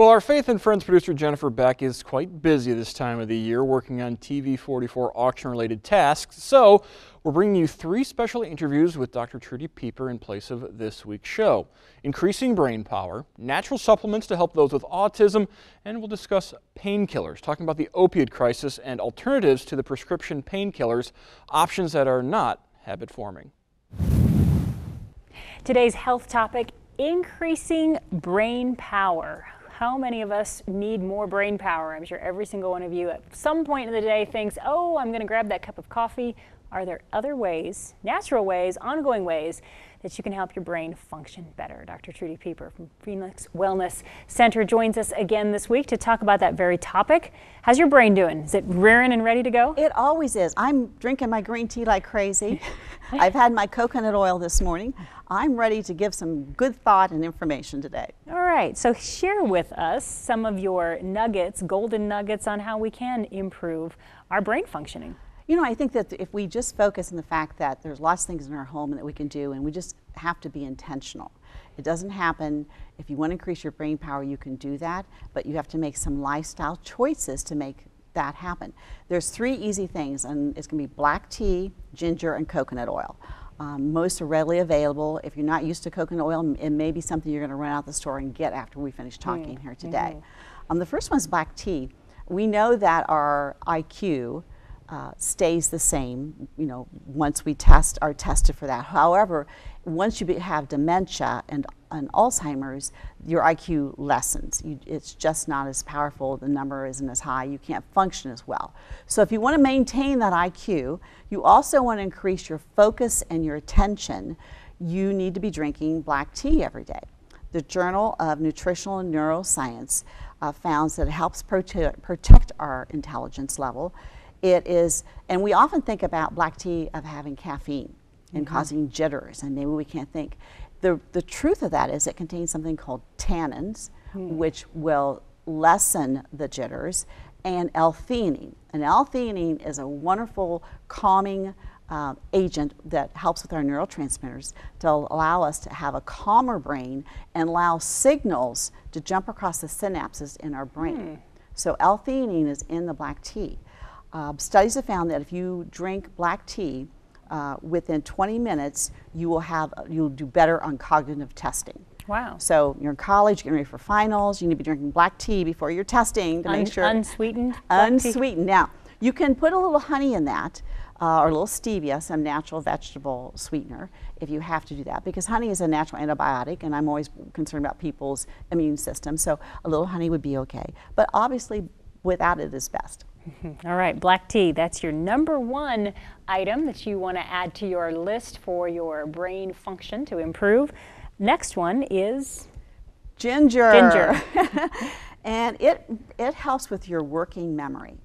Well, our Faith and Friends producer Jennifer Beck is quite busy this time of the year working on TV 44 auction related tasks. So we're bringing you three special interviews with Dr. Trudy Pieper in place of this week's show. Increasing brain power, natural supplements to help those with autism, and we'll discuss painkillers, talking about the opioid crisis and alternatives to the prescription painkillers, options that are not habit forming. Today's health topic, increasing brain power. How many of us need more brain power? I'm sure every single one of you at some point in the day thinks, oh, I'm going to grab that cup of coffee. Are there other ways, natural ways, ongoing ways that you can help your brain function better? Dr. Trudy Pieper from Phoenix Wellness Center joins us again this week to talk about that very topic. How's your brain doing? Is it rearing and ready to go? It always is. I'm drinking my green tea like crazy. I've had my coconut oil this morning. I'm ready to give some good thought and information today. All right, so share with us some of your nuggets, golden nuggets on how we can improve our brain functioning. You know, I think that if we just focus on the fact that there's lots of things in our home that we can do and we just have to be intentional. It doesn't happen. If you want to increase your brain power, you can do that, but you have to make some lifestyle choices to make that happen. There's three easy things, and it's going to be black tea, ginger, and coconut oil. Um, most are readily available. If you're not used to coconut oil, it may be something you're going to run out the store and get after we finish talking mm. here today. Mm. Um, the first one is black tea. We know that our IQ uh, stays the same, you know, once we test are tested for that. However, once you be, have dementia and, and Alzheimer's, your IQ lessens. You, it's just not as powerful. The number isn't as high. You can't function as well. So if you want to maintain that IQ, you also want to increase your focus and your attention. You need to be drinking black tea every day. The Journal of Nutritional and Neuroscience uh, found that it helps prote protect our intelligence level it is, and we often think about black tea of having caffeine and mm-hmm. causing jitters, and maybe we can't think. The, the truth of that is it contains something called tannins, mm. which will lessen the jitters, and L-theanine. And L-theanine is a wonderful calming uh, agent that helps with our neurotransmitters to allow us to have a calmer brain and allow signals to jump across the synapses in our brain. Mm. So L-theanine is in the black tea. Uh, studies have found that if you drink black tea uh, within 20 minutes, you will have you'll do better on cognitive testing. Wow. So you're in college, getting ready for finals, you need to be drinking black tea before your testing to Un make sure. Unsweetened? Unsweetened. Now, you can put a little honey in that. Uh, or a little stevia, some natural vegetable sweetener, if you have to do that, because honey is a natural antibiotic, and I'm always concerned about people's immune system, so a little honey would be okay. But obviously, without it is best. All right, black tea, that's your number one item that you want to add to your list for your brain function to improve. Next one is ginger. Ginger. and it, it helps with your working memory.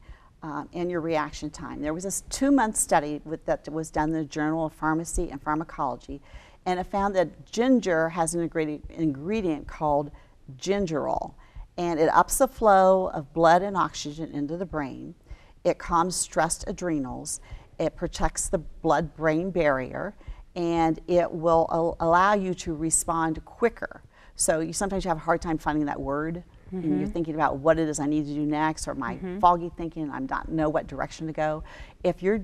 Um, and your reaction time. There was a two-month study with, that was done in the Journal of Pharmacy and Pharmacology, and it found that ginger has an ingredient, ingredient called gingerol and it ups the flow of blood and oxygen into the brain. It calms stressed adrenals. It protects the blood brain barrier and it will al allow you to respond quicker. So you sometimes you have a hard time finding that word mm -hmm. and you're mm-hmm. thinking about what it is I need to do next or my mm -hmm. foggy thinking I don't know what direction to go. If you're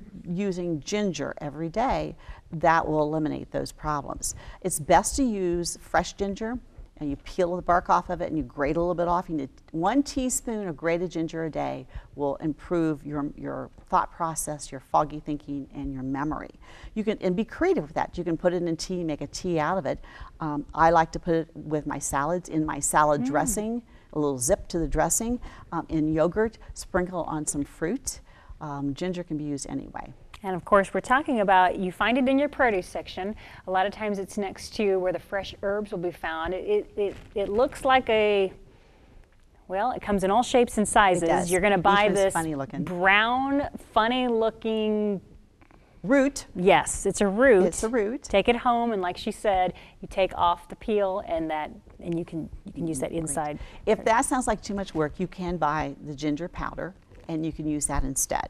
using ginger every day, that will eliminate those problems. It's best to use fresh ginger and you peel the bark off of it and you grate a little bit off. You need one teaspoon of grated ginger a day will improve your, your thought process, your foggy thinking, and your memory. You can and be creative with that. You can put it in tea, make a tea out of it. Um, I like to put it with my salads in my salad mm. dressing, a little zip to the dressing, um, in yogurt, sprinkle on some fruit. Um, ginger can be used anyway. And of course, we're talking about, you find it in your produce section. A lot of times it's next to where the fresh herbs will be found. It, it, it looks like a, well, it comes in all shapes and sizes. You're going to buy this funny looking. brown, funny looking root. Yes, it's a root. It's a root. Take it home, and like she said, you take off the peel, and that, and you can you can use that inside. If that sounds like too much work, you can buy the ginger powder, and you can use that instead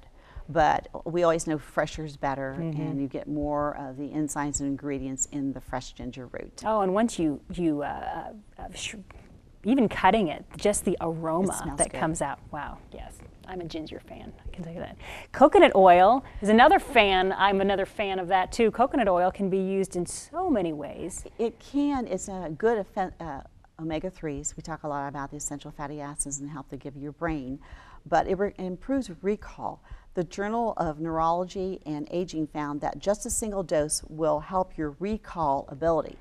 but we always know fresher is better mm -hmm. and you get more of the enzymes and ingredients in the fresh ginger root. Oh, and once you, you uh, uh even cutting it, just the aroma that good. comes out. Wow, yes. I'm a ginger fan, I can tell you that. Coconut oil is another fan. I'm another fan of that too. Coconut oil can be used in so many ways. It can, it's a good uh, omega 3s. We talk a lot about the essential fatty acids and help they give your brain, but it, re- it improves recall. The Journal of Neurology and Aging found that just a single dose will help your recall ability.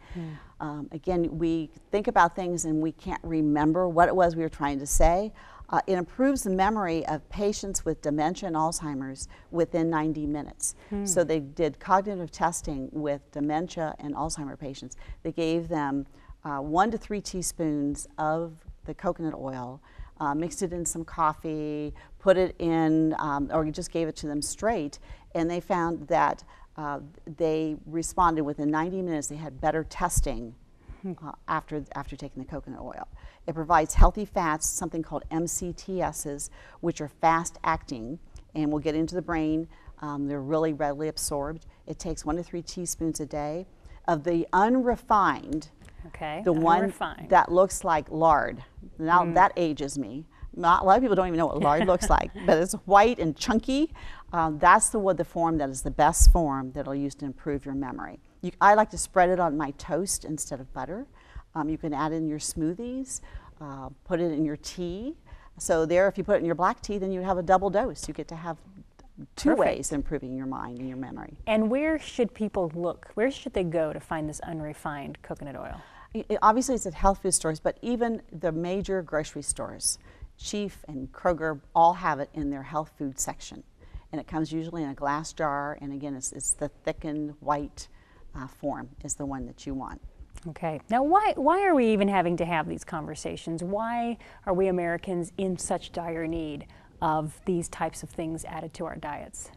Um, again, we think about things and we can't remember what it was we were trying to say. Uh, it improves the memory of patients with dementia and Alzheimer's within 90 minutes. So they did cognitive testing with dementia and Alzheimer patients. They gave them uh, one to three teaspoons of the coconut oil, uh, mixed it in some coffee, put it in, um, or you just gave it to them straight, and they found that uh, they responded within 90 minutes. They had better testing uh, after, after taking the coconut oil. It provides healthy fats, something called MCTs, which are fast acting and will get into the brain. Um, they're really readily absorbed. It takes one to three teaspoons a day. Of the unrefined, Okay, the one unrefined. that looks like lard. Now that ages me. Not, a lot of people don't even know what lard looks like, but it's white and chunky. Um, that's the one, the form that is the best form that'll use to improve your memory. You, I like to spread it on my toast instead of butter. Um, you can add it in your smoothies, uh, put it in your tea. So there, if you put it in your black tea, then you have a double dose. You get to have two Perfect. ways of improving your mind and your memory. and where should people look? Where should they go to find this unrefined coconut oil? I- I- obviously it's at health food stores, but even the major grocery stores, Chief and Kroger, all have it in their health food section. And it comes usually in a glass jar, and again, it's, it's the thickened white uh, form is the one that you want. Okay. Now, why why are we even having to have these conversations? Why are we Americans in such dire need of these types of things added to our diets?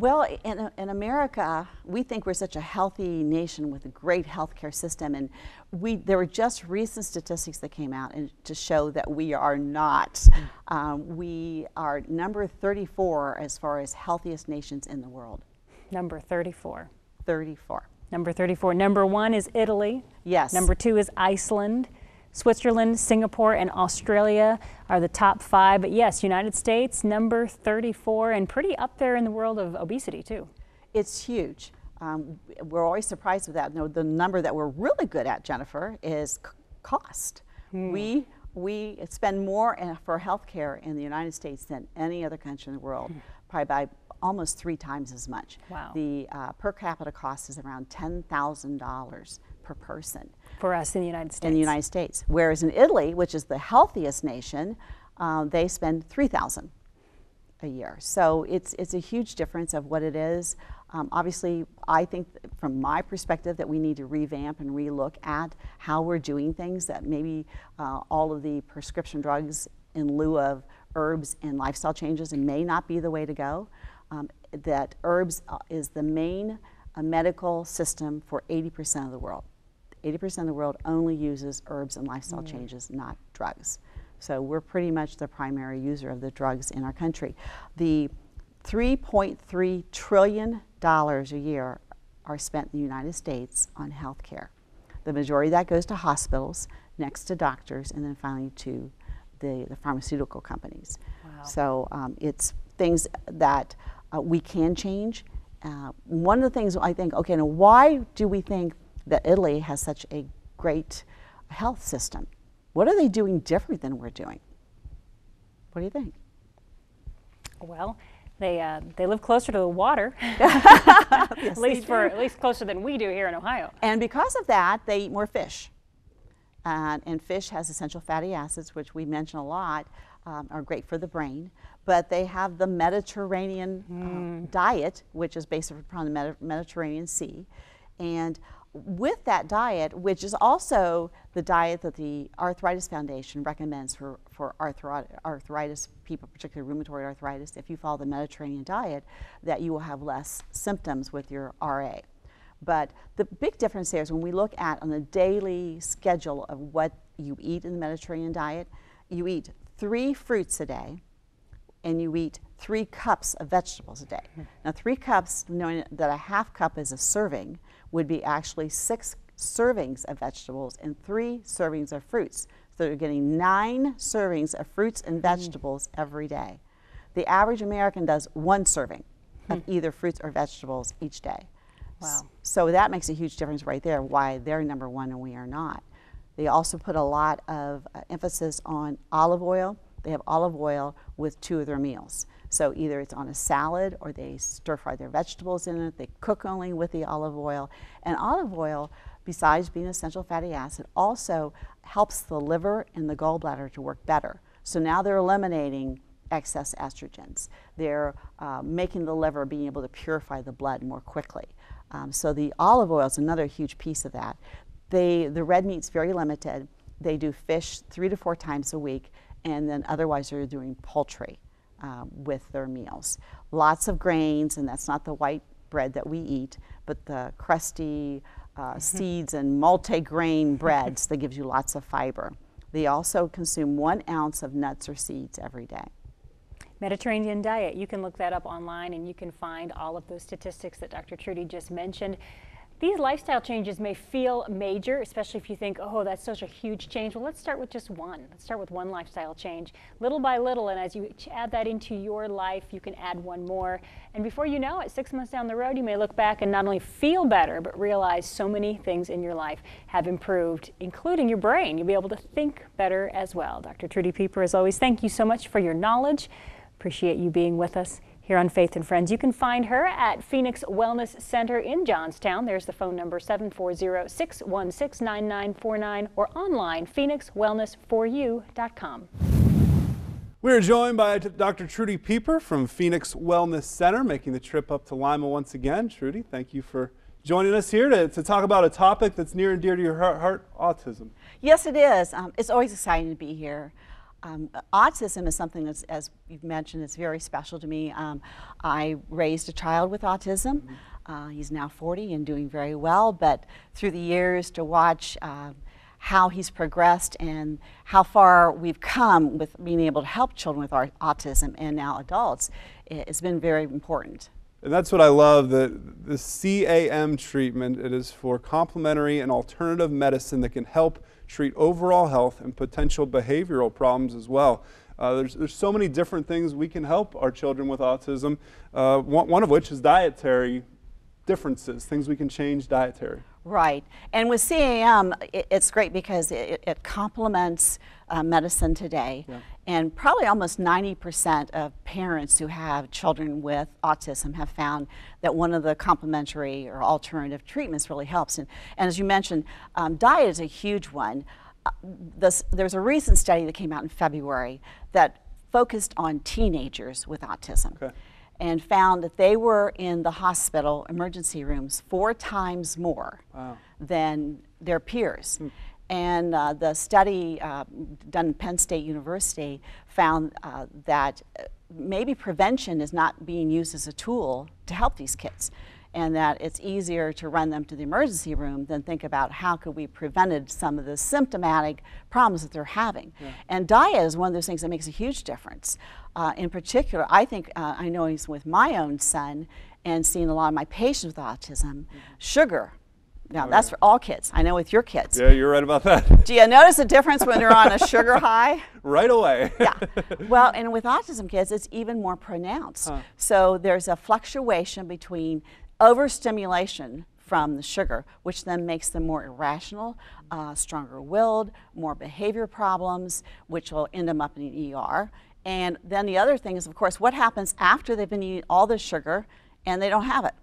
Well, in, in America, we think we're such a healthy nation with a great healthcare system, and we there were just recent statistics that came out and to show that we are not. Um, we are number 34 as far as healthiest nations in the world. Number 34. 34. Number 34. Number 1 is Italy. Yes. Number 2 is Iceland. Switzerland, Singapore, and Australia are the top 5, but yes, United States number 34 and pretty up there in the world of obesity too. It's huge. Um, we're always surprised with that. No, the number that we're really good at, Jennifer, is c- cost. We we spend more in, for healthcare in the United States than any other country in the world, probably by almost three times as much. Wow. The uh, per capita cost is around ten thousand dollars per person For us in the United States. in the United States, whereas in Italy, which is the healthiest nation, uh, they spend three thousand a year. So it's it's a huge difference of what it is. Um, obviously, I think from my perspective that we need to revamp and relook at how we're doing things. That maybe uh, all of the prescription drugs in lieu of herbs and lifestyle changes and may not be the way to go. Um, that herbs uh, is the main uh, medical system for 80% of the world. 80% of the world only uses herbs and lifestyle changes, not drugs. So we're pretty much the primary user of the drugs in our country. The 3.3 trillion dollars a year are spent in the United States on health care. The majority of that goes to hospitals, next to doctors, and then finally to the, the pharmaceutical companies. Wow. So um, it's things that uh, we can change. Uh, one of the things I think, okay, now why do we think that Italy has such a great health system? What are they doing different than we're doing? What do you think? Well, they uh, they live closer to the water, at least for at least closer than we do here in Ohio. And because of that, they eat more fish. And, and fish has essential fatty acids, which we mention a lot, um, are great for the brain. But they have the Mediterranean um, diet, which is based upon the Medi- Mediterranean Sea. And with that diet, which is also the diet that the Arthritis Foundation recommends for, for arthritis, arthritis people, particularly rheumatoid arthritis, if you follow the Mediterranean diet, that you will have less symptoms with your RA. But the big difference there is when we look at on a daily schedule of what you eat in the Mediterranean diet, you eat three fruits a day and you eat three cups of vegetables a day. Mm-hmm. Now, three cups, knowing that a half cup is a serving, would be actually six servings of vegetables and three servings of fruits. So they're getting nine servings of fruits and vegetables every day. The average American does one serving of either fruits or vegetables each day. Wow. So that makes a huge difference right there, why they're number one and we are not. They also put a lot of uh, emphasis on olive oil. They have olive oil with two of their meals. So either it's on a salad or they stir fry their vegetables in it. They cook only with the olive oil. And olive oil, besides being essential fatty acid, also helps the liver and the gallbladder to work better. So now they're eliminating excess estrogens. They're uh, making the liver being able to purify the blood more quickly. Um, so the olive oil is another huge piece of that. They, the red meat's very limited. They do fish three to four times a week, and then otherwise they're doing poultry uh, with their meals. Lots of grains, and that's not the white bread that we eat, but the crusty uh, seeds and multi-grain breads that gives you lots of fiber. They also consume one ounce of nuts or seeds every day. Mediterranean diet. You can look that up online and you can find all of those statistics that Dr. Trudy just mentioned. These lifestyle changes may feel major, especially if you think, oh, that's such a huge change. Well, let's start with just one. Let's start with one lifestyle change, little by little. And as you add that into your life, you can add one more. And before you know it, six months down the road, you may look back and not only feel better, but realize so many things in your life have improved, including your brain. You'll be able to think better as well. Dr. Trudy Pieper, as always, thank you so much for your knowledge. Appreciate you being with us here on Faith and Friends. You can find her at Phoenix Wellness Center in Johnstown. There's the phone number 740-616-9949 or online phoenixwellness4u.com. We're joined by Dr. Trudy Pieper from Phoenix Wellness Center, making the trip up to Lima once again. Trudy, thank you for joining us here to, to talk about a topic that's near and dear to your heart, heart autism. Yes, it is. Um, it's always exciting to be here. Um, autism is something that's, as you've mentioned, it's very special to me. Um, I raised a child with autism. Uh, he's now 40 and doing very well, but through the years to watch uh, how he's progressed and how far we've come with being able to help children with autism and now adults, it's been very important. And that's what I love, that the CAM treatment, it is for complementary and alternative medicine that can help treat overall health and potential behavioral problems as well. Uh, there's, there's so many different things we can help our children with autism, uh, one, one of which is dietary differences, things we can change dietary. Right. And with CAM, it, it's great because it, it complements uh, medicine today. Yeah. And probably almost 90% of parents who have children with autism have found that one of the complementary or alternative treatments really helps. And, and as you mentioned, um, diet is a huge one. Uh, this, there's a recent study that came out in February that focused on teenagers with autism. Okay and found that they were in the hospital emergency rooms four times more wow. than their peers. Hmm. And uh, the study uh, done at Penn State University found uh, that uh, maybe prevention is not being used as a tool to help these kids and that it's easier to run them to the emergency room than think about how could we prevented some of the symptomatic problems that they're having. Yeah. And diet is one of those things that makes a huge difference. Uh, in particular, I think uh, I know he's with my own son and seeing a lot of my patients with autism, mm-hmm. sugar. Now, that's for all kids. I know with your kids. Yeah, you're right about that. Do you notice a difference when they're on a sugar high? Right away. yeah. Well, and with autism kids, it's even more pronounced. Huh. So there's a fluctuation between overstimulation from the sugar, which then makes them more irrational, uh, stronger willed, more behavior problems, which will end them up in the ER. And then the other thing is, of course, what happens after they've been eating all this sugar and they don't have it?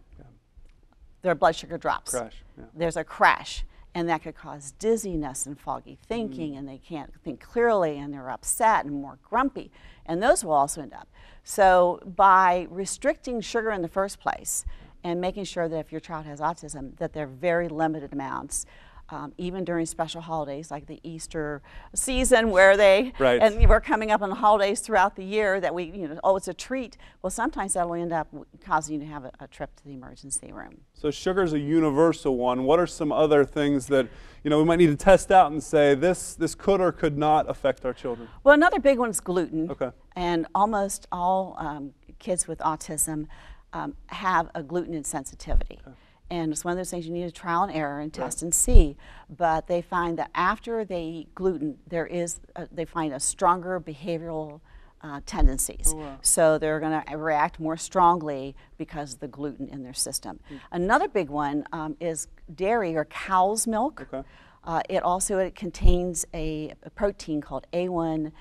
Their blood sugar drops. Crash. Yeah. There's a crash. And that could cause dizziness and foggy thinking, mm. and they can't think clearly, and they're upset and more grumpy. And those will also end up. So, by restricting sugar in the first place, and making sure that if your child has autism, that they're very limited amounts. Um, even during special holidays like the Easter season, where they right. and we're coming up on the holidays throughout the year that we, you know, oh, it's a treat. Well, sometimes that'll end up causing you to have a, a trip to the emergency room. So sugar is a universal one. What are some other things that you know we might need to test out and say this this could or could not affect our children? Well, another big one is gluten. Okay. And almost all um, kids with autism um, have a gluten insensitivity. Okay. And it's one of those things you need to trial and error and test and see. But they find that after they eat gluten, there is, a, they find a stronger behavioral uh, tendencies. So they're going to react more strongly because of the gluten in their system. Another big one um, is dairy or cow's milk. Okay. Uh, it also it contains a, a protein called A1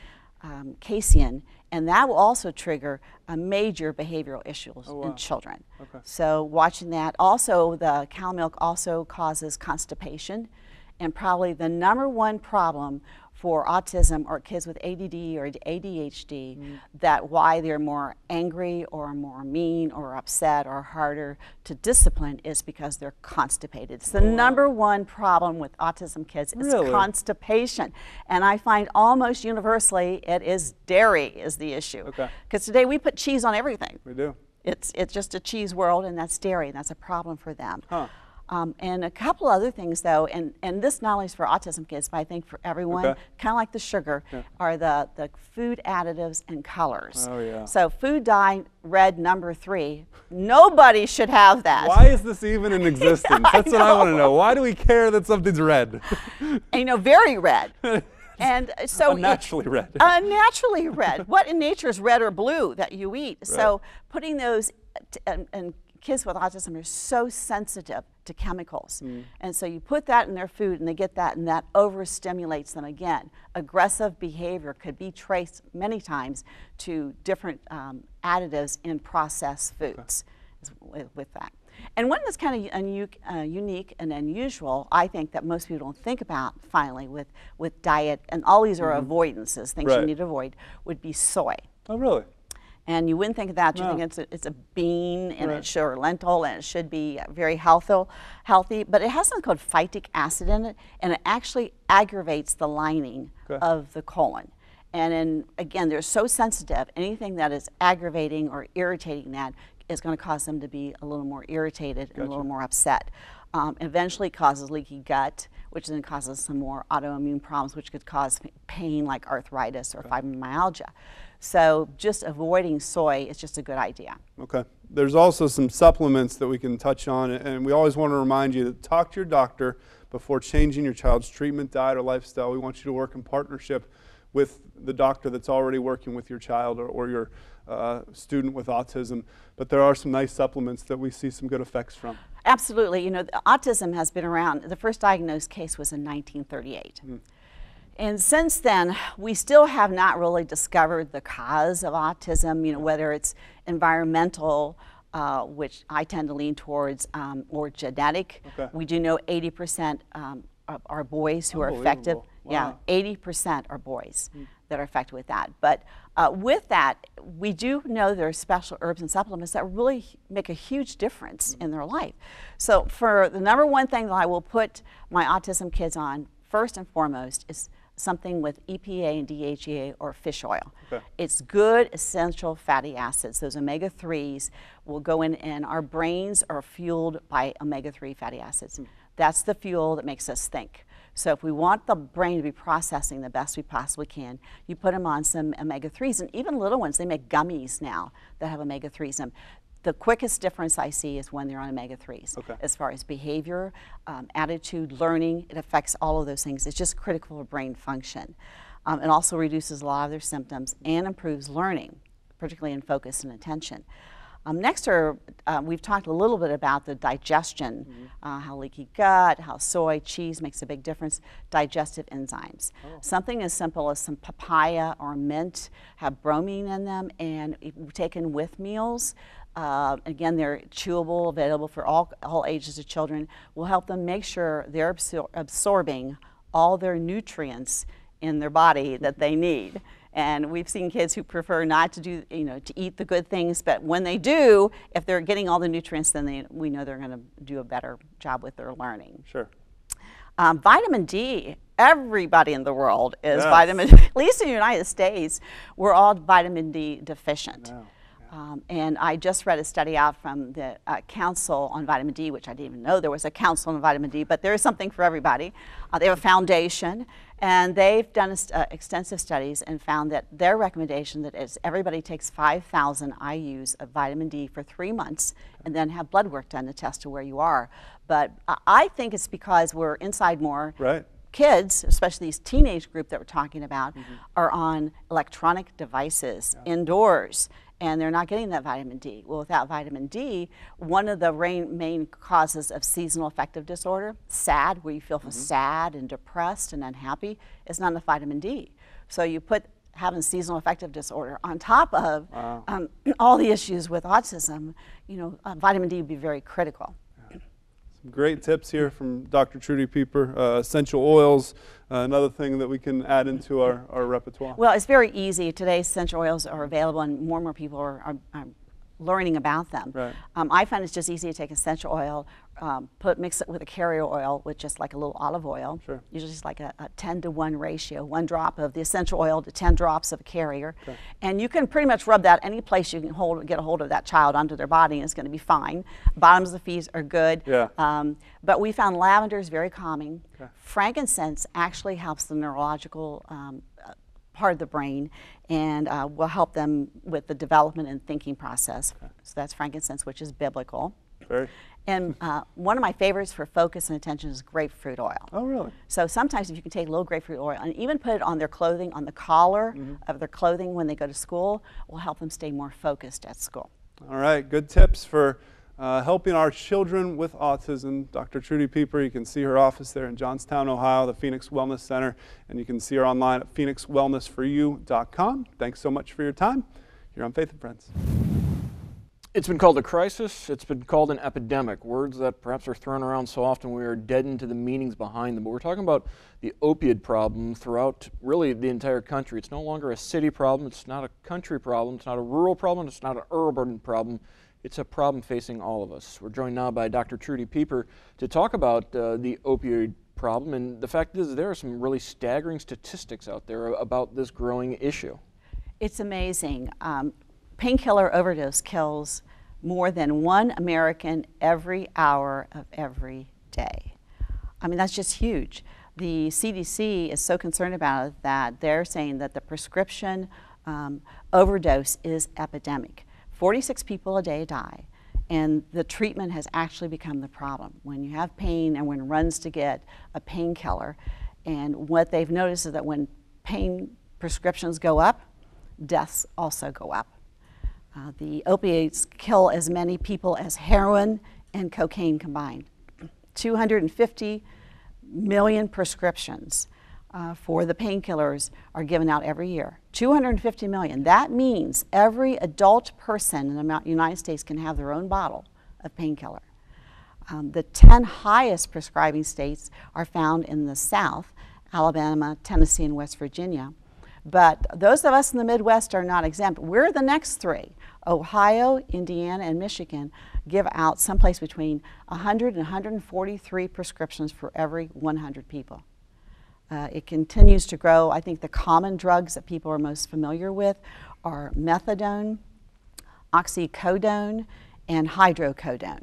um, casein, and that will also trigger a major behavioral issues in children. Okay. So watching that. Also, the cow milk also causes constipation, and probably the number one problem for autism or kids with ADD or ADHD mm. that why they're more angry or more mean or upset or harder to discipline is because they're constipated. It's the number one problem with autism kids is Really? constipation. And I find almost universally it is dairy is the issue. Okay. Because today we put cheese on everything. We do. It's, it's just a cheese world, and that's dairy, and that's a problem for them. Huh. Um, and a couple other things, though, and, and this not only is for autism kids, but I think for everyone, Okay. kind of like the sugar, are the, the food additives and colors. Oh, yeah. So, food dye red number three, nobody should have that. Why is this even in existence? That's what I want to know. Why do we care that something's red? And, you know, very red. and so Unnaturally red. unnaturally red. What in nature is red or blue that you eat? So putting those, t- and, and kids with autism are so sensitive to chemicals. And so you put that in their food and they get that, and that overstimulates them again. Aggressive behavior could be traced many times to different um, additives in processed foods is with, that. And one that's kind of unu- uh, unique and unusual, I think, that most people don't think about finally with, with diet, and all these are avoidances, things Right. you need to avoid, would be soy. oh, really? And you wouldn't think of that. You think it's a, it's a bean and Right. it should, or lentil and it should be very healthy, healthy, but it has something called phytic acid in it, and it actually aggravates the lining Okay. of the colon. And then again, they're so sensitive. Anything that is aggravating or irritating that is going to cause them to be a little more irritated and a little more upset. Um, eventually causes leaky gut, which then causes some more autoimmune problems, which could cause pain like arthritis or fibromyalgia. So just avoiding soy is just a good idea. Okay. There's also some supplements that we can touch on, and we always want to remind you to talk to your doctor before changing your child's treatment, diet, or lifestyle. We want you to work in partnership with the doctor that's already working with your child or, or your uh, student with autism. But there are some nice supplements that we see some good effects from. Absolutely. You know, the- autism has been around. The first diagnosed case was in 1938. And since then, we still have not really discovered the cause of autism, you know, whether it's environmental, uh, which I tend to lean towards, um, or genetic. Okay. We do know 80% um, of are boys who are affected. Unbelievable. Yeah, 80% are boys that are affected with that. But uh, with that, we do know there are special herbs and supplements that really make a huge difference in their life. So, for the number one thing that I will put my autism kids on, first and foremost, is something with EPA and DHEA or fish oil. Okay. It's good essential fatty acids. Those omega 3s will go in, and our brains are fueled by omega 3 fatty acids. That's the fuel that makes us think. So, if we want the brain to be processing the best we possibly can, you put them on some omega 3s. And even little ones, they make gummies now that have omega 3s in them. The quickest difference I see is when they're on omega 3s. Okay. As far as behavior, um, attitude, learning, it affects all of those things. It's just critical for brain function. Um, it also reduces a lot of their symptoms and improves learning, particularly in focus and attention. Um, next are, uh, we've talked a little bit about the digestion, uh, how leaky gut, how soy, cheese makes a big difference, digestive enzymes. Something as simple as some papaya or mint have bromine in them and taken with meals. Uh, again, they're chewable, available for all, all ages of children, will help them make sure they're absor- absorbing all their nutrients in their body that they need. And we've seen kids who prefer not to do, you know, to eat the good things, but when they do, if they're getting all the nutrients, then they, we know they're going to do a better job with their learning. Sure. Um, vitamin D, everybody in the world is Yes. vitamin, at least in the United States, we're all vitamin D deficient. Um, and I just read a study out from the uh, Council on Vitamin D, which I didn't even know there was a Council on Vitamin D, but there is something for everybody. Uh, they have a foundation, and they've done a, uh, extensive studies and found that their recommendation that is everybody takes 5,000 IUs of vitamin D for three months and then have blood work done to test to where you are. But I think it's because we're inside more. Right kids, especially these teenage group that we're talking about, mm-hmm. are on electronic devices yeah. indoors and they're not getting that vitamin D. Well, without vitamin D, one of the main causes of seasonal affective disorder, SAD, where you feel mm-hmm. sad and depressed and unhappy, is not enough vitamin D. So you put having seasonal affective disorder on top of wow. um, all the issues with autism, you know, uh, vitamin D would be very critical great tips here from Dr. Trudy Pieper. Uh, essential oils, uh, another thing that we can add into our, our repertoire. Well, it's very easy. Today, essential oils are available, and more and more people are, are, are learning about them. Right. Um, I find it's just easy to take essential oil, um, put mix it with a carrier oil, with just like a little olive oil. Sure. Usually it's like a, a 10 to 1 ratio, one drop of the essential oil to 10 drops of a carrier. Okay. And you can pretty much rub that any place you can hold, get a hold of that child onto their body and it's going to be fine. Bottoms of the feet are good. Yeah. Um, but we found lavender is very calming. Okay. Frankincense actually helps the neurological um, part of the brain and uh, will help them with the development and thinking process. Okay. So that's frankincense, which is biblical. Very. And uh, one of my favorites for focus and attention is grapefruit oil. Oh, really? So sometimes if you can take a little grapefruit oil and even put it on their clothing, on the collar mm-hmm. of their clothing when they go to school, will help them stay more focused at school. All right, good tips for uh, helping our children with autism. Dr. Trudy Pieper, you can see her office there in Johnstown, Ohio, the Phoenix Wellness Center, and you can see her online at phoenixwellnessforyou.com. Thanks so much for your time here on Faith and Friends. It's been called a crisis. It's been called an epidemic. Words that perhaps are thrown around so often we are deadened to the meanings behind them. But we're talking about the opioid problem throughout really the entire country. It's no longer a city problem. It's not a country problem. It's not a rural problem. It's not an urban problem. It's a problem facing all of us. We're joined now by Dr. Trudy Pieper to talk about uh, the opioid problem. And the fact is, there are some really staggering statistics out there about this growing issue. It's amazing. Um, painkiller overdose kills more than one American every hour of every day. I mean, that's just huge. The CDC is so concerned about it that they're saying that the prescription um, overdose is epidemic. 46 people a day die, and the treatment has actually become the problem. When you have pain and when runs to get a painkiller, and what they've noticed is that when pain prescriptions go up, deaths also go up. Uh, the opiates kill as many people as heroin and cocaine combined. 250 million prescriptions uh, for the painkillers are given out every year. 250 million. That means every adult person in the United States can have their own bottle of painkiller. Um, the 10 highest prescribing states are found in the South Alabama, Tennessee, and West Virginia. But those of us in the Midwest are not exempt. We're the next three. Ohio, Indiana, and Michigan give out someplace between 100 and 143 prescriptions for every 100 people. Uh, it continues to grow. I think the common drugs that people are most familiar with are methadone, oxycodone, and hydrocodone.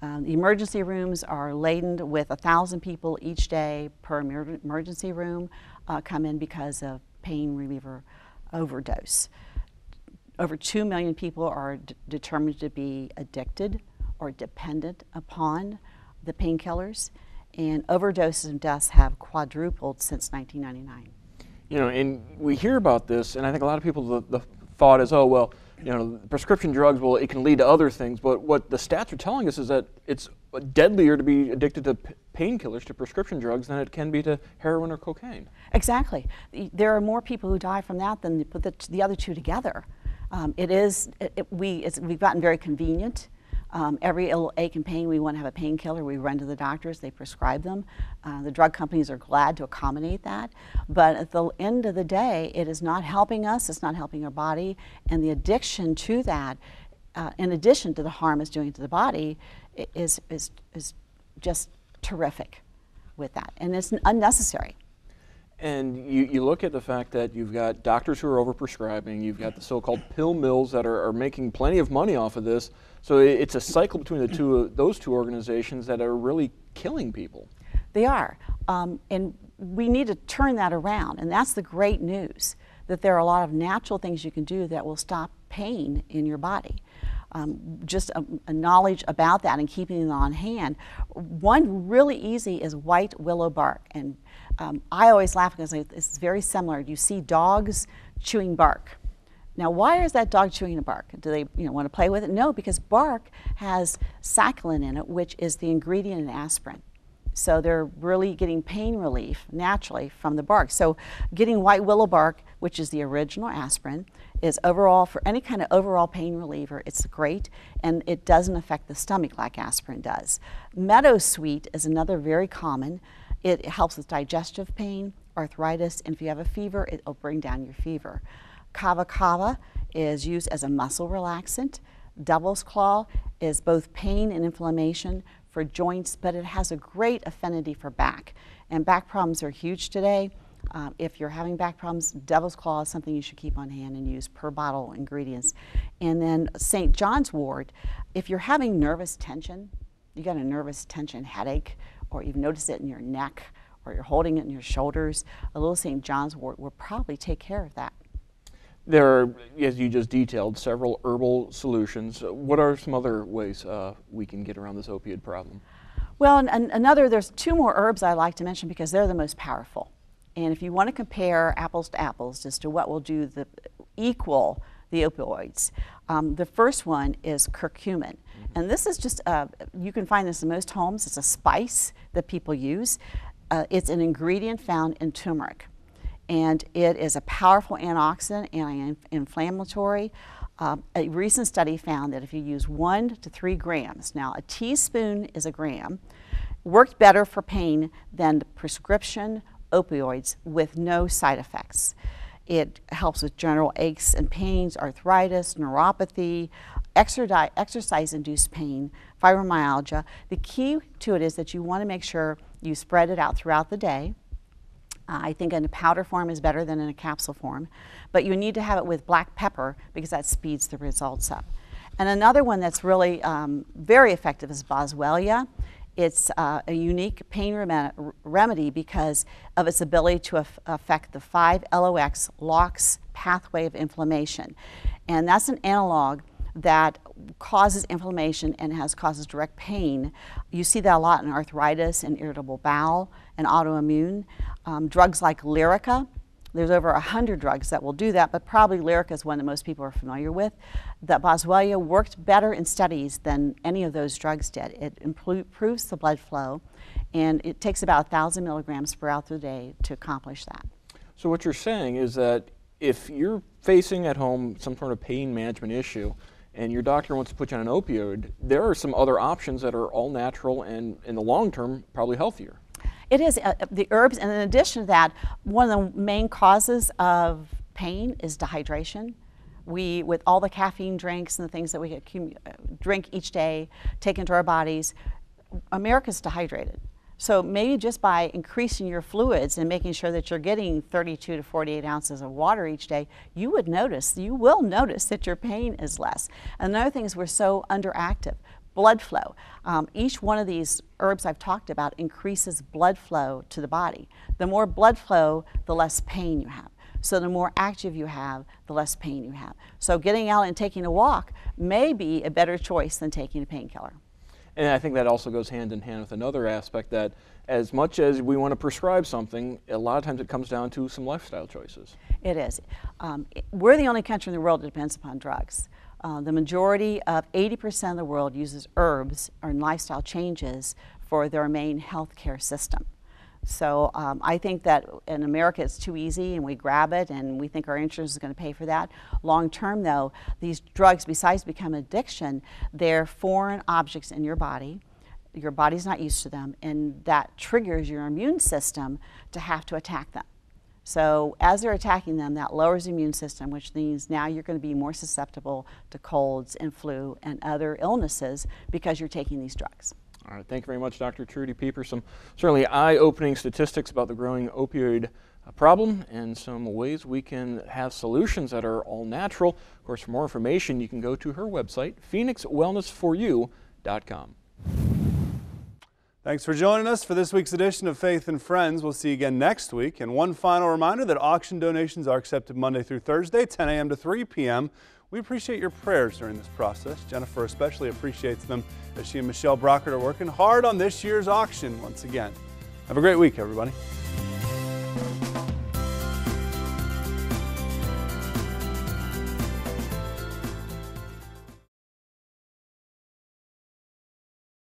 Um, the emergency rooms are laden with a thousand people each day per emergency room uh, come in because of pain reliever overdose. Over 2 million people are determined to be addicted or dependent upon the painkillers, and overdoses and deaths have quadrupled since 1999. You know, and we hear about this, and I think a lot of people, the, the thought is, oh, well, you know, prescription drugs, well, it can lead to other things. But what the stats are telling us is that it's deadlier to be addicted to painkillers, to prescription drugs, than it can be to heroin or cocaine. Exactly. There are more people who die from that than put the, the other two together. Um, it is, it, it, we, we've gotten very convenient. Um, every ill ache and pain, we want to have a painkiller. We run to the doctors, they prescribe them. Uh, the drug companies are glad to accommodate that. But at the end of the day, it is not helping us, it's not helping our body. And the addiction to that, uh, in addition to the harm it's doing to the body, is, is, is just terrific with that. And it's unnecessary. And you, you look at the fact that you've got doctors who are overprescribing, you've got the so-called pill mills that are, are, making plenty of money off of this. So it's a cycle between the two, those two organizations that are really killing people. They are. Um, and we need to turn that around. And that's the great news that there are a lot of natural things you can do that will stop pain in your body. Um, just a, a, knowledge about that and keeping it on hand. One really easy is white willow bark. And um, I always laugh because it's very similar. You see dogs chewing bark. Now, why is that dog chewing a bark? Do they you know, want to play with it? No, because bark has saccharine in it, which is the ingredient in aspirin. So they're really getting pain relief naturally from the bark. So getting white willow bark, which is the original aspirin, is overall, for any kind of overall pain reliever, it's great and it doesn't affect the stomach like aspirin does. Meadowsweet is another very common. It helps with digestive pain, arthritis, and if you have a fever, it'll bring down your fever. Kava kava is used as a muscle relaxant. Devil's claw is both pain and inflammation for joints, but it has a great affinity for back. And back problems are huge today. Uh, if you're having back problems, Devil's Claw is something you should keep on hand and use per bottle ingredients. And then St. John's wort, if you're having nervous tension, you got a nervous tension headache, or you've noticed it in your neck, or you're holding it in your shoulders, a little St. John's wort will probably take care of that. There are, as you just detailed, several herbal solutions. What are some other ways uh, we can get around this opioid problem? Well, and another, there's two more herbs I like to mention because they're the most powerful. And if you want to compare apples to apples as to what will do the equal the opioids, um, the first one is curcumin. Mm-hmm. And this is just, uh, you can find this in most homes. It's a spice that people use. Uh, it's an ingredient found in turmeric and it is a powerful antioxidant, anti-inflammatory. Um, a recent study found that if you use one to three grams, now a teaspoon is a gram, worked better for pain than the prescription opioids with no side effects. It helps with general aches and pains, arthritis, neuropathy, exercise-induced pain, fibromyalgia. The key to it is that you want to make sure you spread it out throughout the day uh, I think in a powder form is better than in a capsule form, but you need to have it with black pepper because that speeds the results up. And another one that's really um, very effective is Boswellia. It's uh, a unique pain rem remedy because of its ability to af affect the 5-LOX LOX pathway of inflammation. And that's an analog that causes inflammation and has causes direct pain. You see that a lot in arthritis and irritable bowel and autoimmune. Um, drugs like Lyrica, there's over 100 drugs that will do that, but probably Lyrica is one that most people are familiar with. That Boswellia worked better in studies than any of those drugs did. It improves the blood flow, and it takes about 1,000 milligrams hour the day to accomplish that. So what you're saying is that if you're facing at home some sort of pain management issue, and your doctor wants to put you on an opioid, there are some other options that are all natural and in the long term probably healthier. It is uh, the herbs, and in addition to that, one of the main causes of pain is dehydration. We, with all the caffeine drinks and the things that we drink each day, take into our bodies, America's dehydrated. So maybe just by increasing your fluids and making sure that you're getting 32 to 48 ounces of water each day, you would notice, you will notice that your pain is less. Another thing is we're so underactive. Blood flow. Um, each one of these herbs I've talked about increases blood flow to the body. The more blood flow, the less pain you have. So the more active you have, the less pain you have. So getting out and taking a walk may be a better choice than taking a painkiller. And I think that also goes hand in hand with another aspect that as much as we want to prescribe something, a lot of times it comes down to some lifestyle choices. It is. Um, we're the only country in the world that depends upon drugs. Uh, the majority of 80% of the world uses herbs or lifestyle changes for their main healthcare system. So um, I think that in America it's too easy and we grab it and we think our insurance is going to pay for that. Long term though, these drugs besides become addiction, they're foreign objects in your body. Your body's not used to them and that triggers your immune system to have to attack them. So as they're attacking them, that lowers the immune system, which means now you're going to be more susceptible to colds and flu and other illnesses because you're taking these drugs. All right, thank you very much, Dr. Trudy Pieper. Some certainly eye-opening statistics about the growing opioid uh, problem and some ways we can have solutions that are all natural. Of course, for more information, you can go to her website, phoenixwellnessforyou.com. Thanks for joining us for this week's edition of Faith and Friends. We'll see you again next week. And one final reminder that auction donations are accepted Monday through Thursday, 10 a.m. to 3 p.m. We appreciate your prayers during this process. Jennifer especially appreciates them as she and Michelle Brockert are working hard on this year's auction once again. Have a great week, everybody.